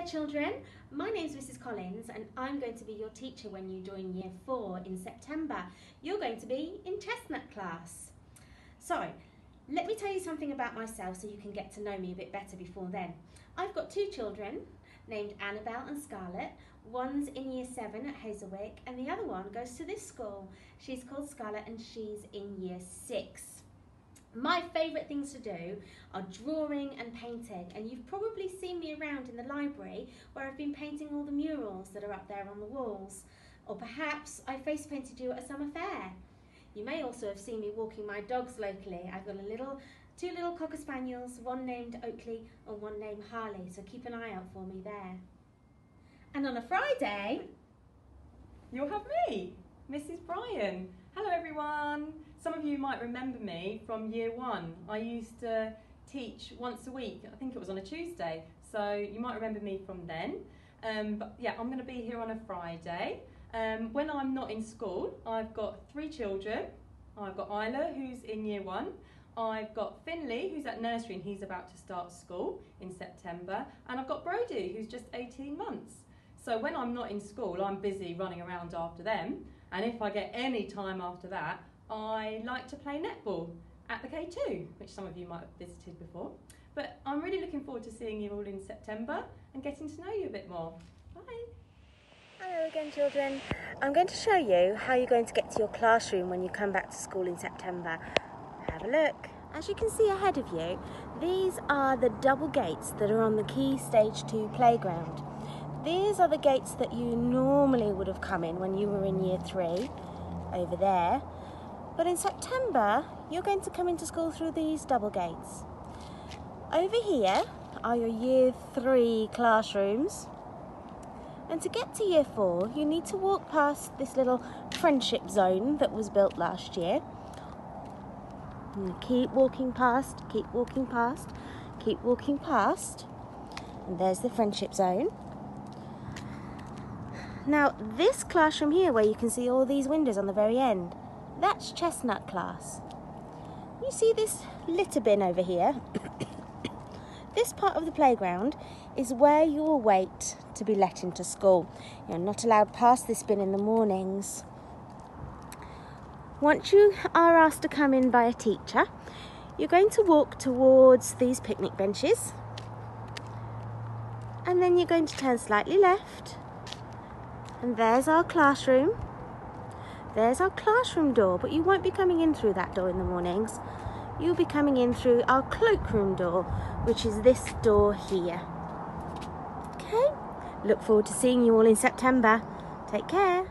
there children, my name is Mrs Collins and I'm going to be your teacher when you join year 4 in September. You're going to be in chestnut class. So, let me tell you something about myself so you can get to know me a bit better before then. I've got two children named Annabelle and Scarlett. One's in year 7 at Hazelwick and the other one goes to this school. She's called Scarlett and she's in year 6. My favourite things to do are drawing and painting, and you've probably seen me around in the library where I've been painting all the murals that are up there on the walls. Or perhaps I face painted you at a summer fair. You may also have seen me walking my dogs locally. I've got a little, two little cocker spaniels, one named Oakley and one named Harley, so keep an eye out for me there. And on a Friday, you'll have me, Mrs. Bryan. Everyone. Some of you might remember me from year one. I used to teach once a week, I think it was on a Tuesday, so you might remember me from then. Um, but yeah, I'm going to be here on a Friday. Um, when I'm not in school, I've got three children. I've got Isla, who's in year one. I've got Finley, who's at nursery and he's about to start school in September. And I've got Brody, who's just 18 months. So when I'm not in school, I'm busy running around after them. And if I get any time after that, I like to play netball at the K2, which some of you might have visited before. But I'm really looking forward to seeing you all in September and getting to know you a bit more. Bye. Hello again children. I'm going to show you how you're going to get to your classroom when you come back to school in September. Have a look. As you can see ahead of you, these are the double gates that are on the Key Stage 2 playground. These are the gates that you normally would have come in when you were in year 3, over there. But in September, you're going to come into school through these double gates. Over here are your year three classrooms. And to get to year four, you need to walk past this little friendship zone that was built last year. And keep walking past, keep walking past, keep walking past. And there's the friendship zone. Now, this classroom here, where you can see all these windows on the very end, that's chestnut class. You see this litter bin over here? this part of the playground is where you will wait to be let into school. You're not allowed past this bin in the mornings. Once you are asked to come in by a teacher, you're going to walk towards these picnic benches and then you're going to turn slightly left and there's our classroom there's our classroom door, but you won't be coming in through that door in the mornings. You'll be coming in through our cloakroom door, which is this door here. Okay? Look forward to seeing you all in September. Take care.